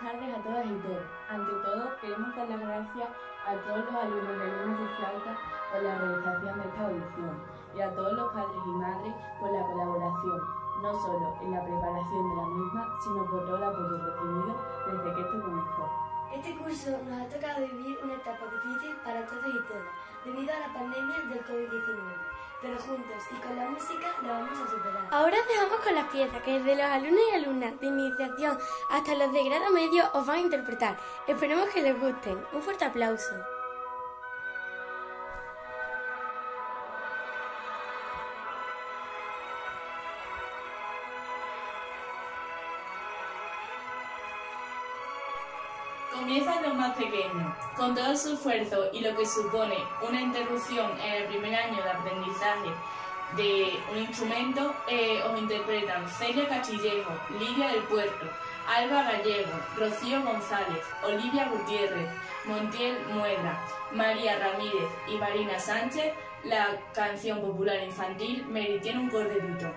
Buenas tardes a todas y todos. Ante todo, queremos dar las gracias a todos los alumnos y alumnas de flauta por la realización de esta audición y a todos los padres y madres por la colaboración, no solo en la preparación de la misma, sino por todo el apoyo recibido desde que esto comenzó. Este curso nos ha tocado vivir una etapa difícil para todos y todas, debido a la pandemia del COVID-19 pero juntos y con la música lo vamos a superar. Ahora dejamos con las piezas que desde los alumnos y alumnas de iniciación hasta los de grado medio os van a interpretar. Esperemos que les gusten. Un fuerte aplauso. Pequeños, con todo su esfuerzo y lo que supone una interrupción en el primer año de aprendizaje de un instrumento, eh, os interpretan Celia Cachillejo, Lidia del Puerto, Alba Gallego, Rocío González, Olivia Gutiérrez, Montiel Muedra, María Ramírez y Marina Sánchez la canción popular infantil Mary tiene un corderito.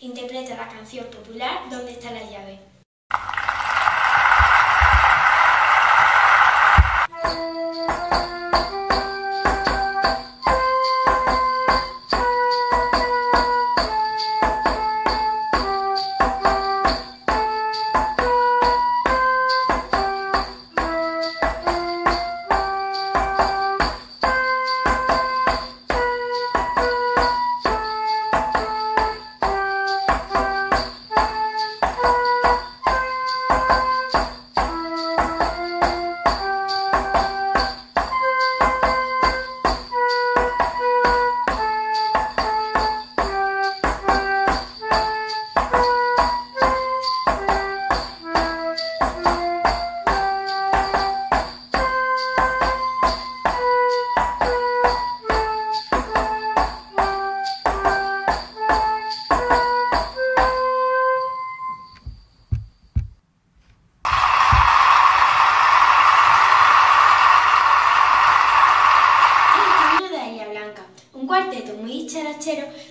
Interpreta la canción popular ¿Dónde está la llave?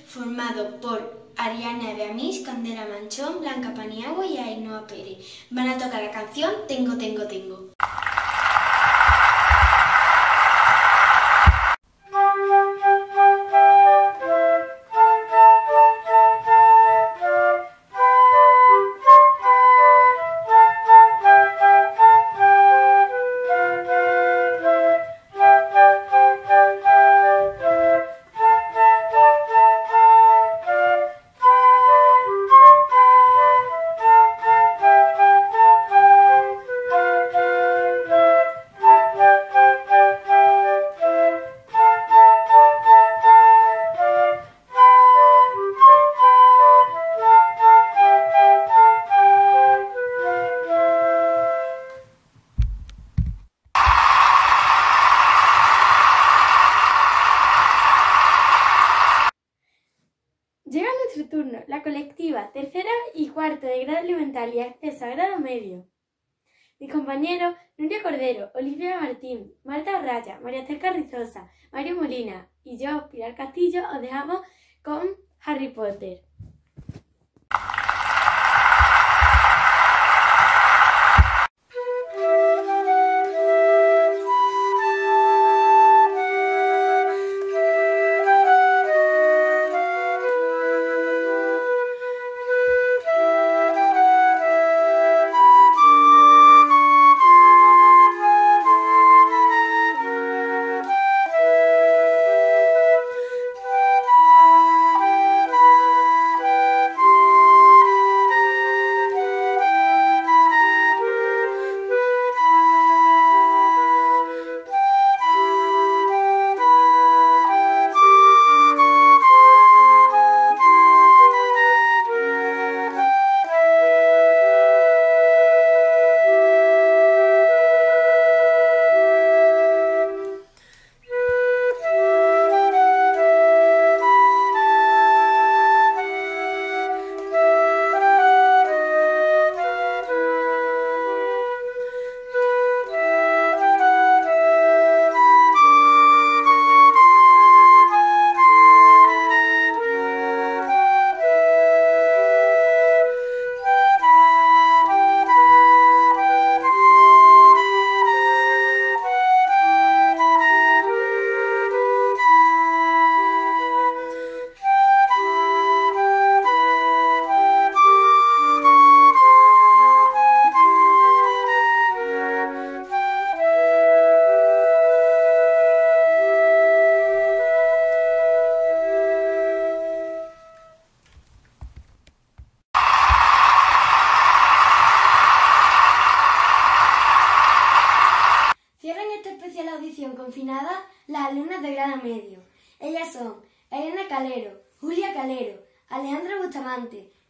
Formado por Ariana Beamis, Candela Manchón, Blanca Paniagua y Ainhoa Pérez. Van a tocar la canción Tengo, Tengo, Tengo. La colectiva tercera y cuarto de grado elemental y acceso a grado medio. Mis compañeros Nuria Cordero, Olivia Martín, Marta Raya, María Cerca Rizosa, Mario Molina y yo, Pilar Castillo, os dejamos con Harry Potter.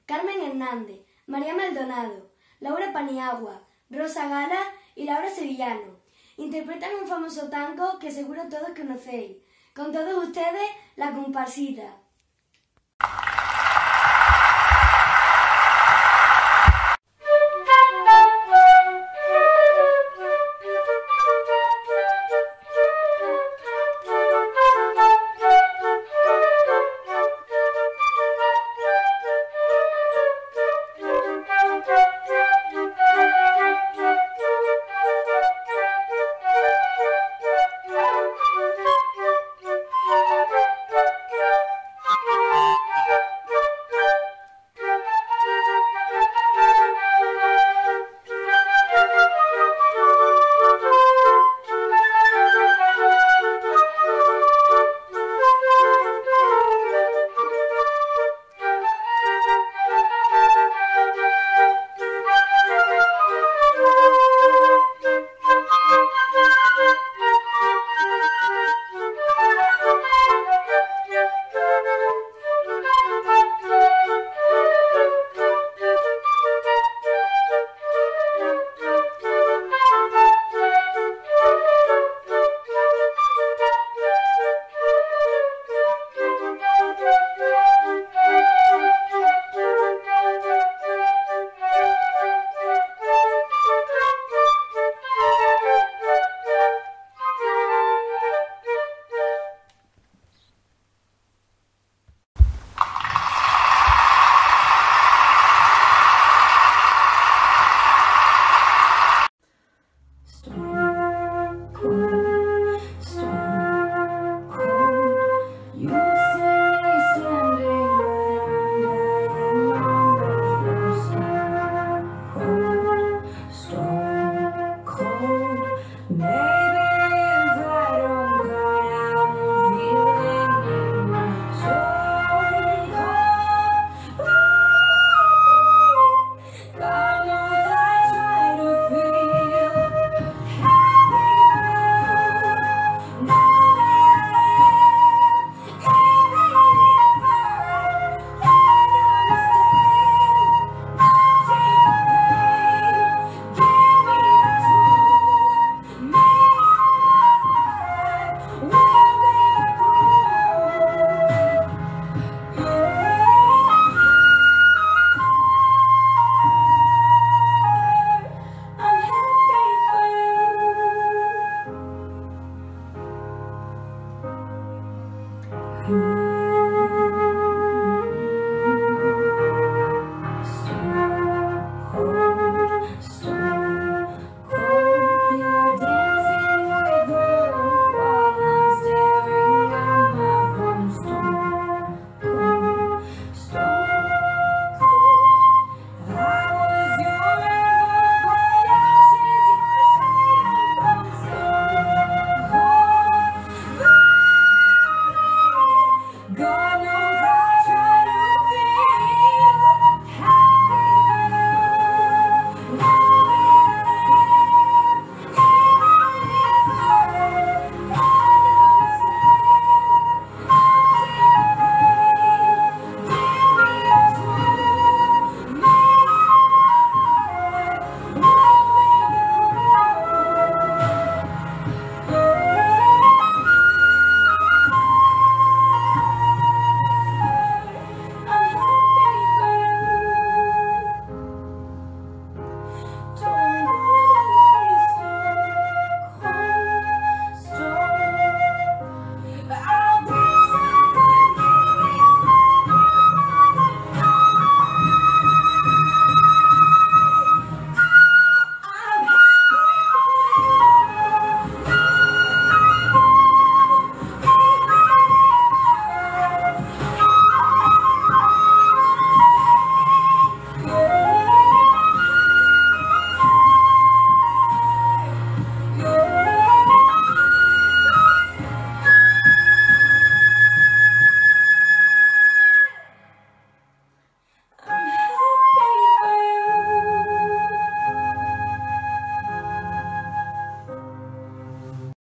Carmen Hernández, María Maldonado, Laura Paniagua, Rosa Gala y Laura Sevillano. Interpretan un famoso tango que seguro todos conocéis. Con todos ustedes, la comparsita.